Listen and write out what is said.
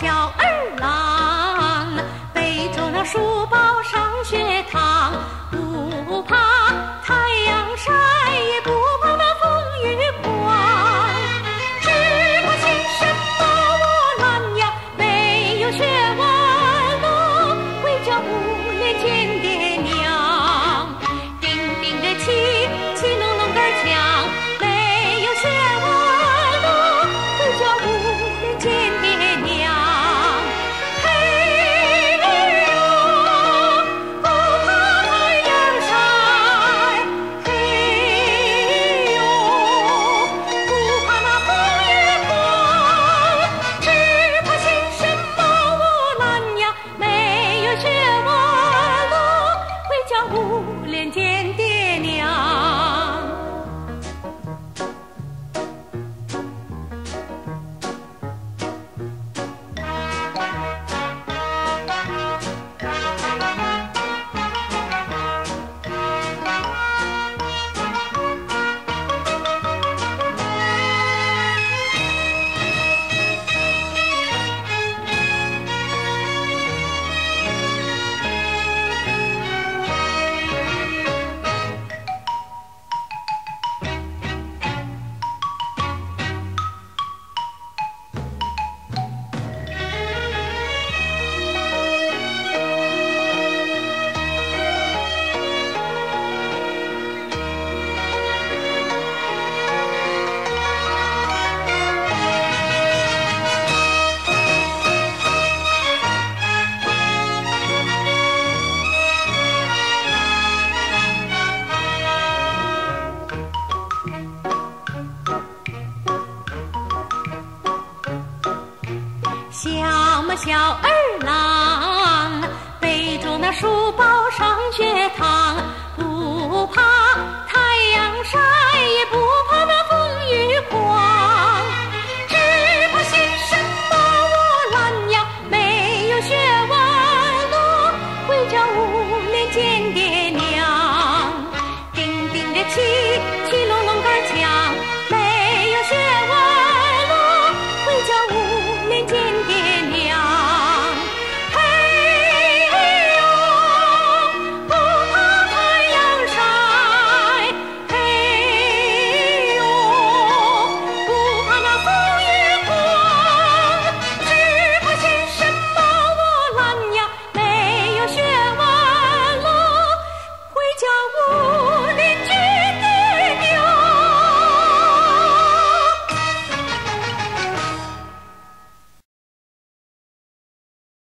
小儿郎背着那书包上学堂不怕太阳晒小么小儿郎背着那书包上学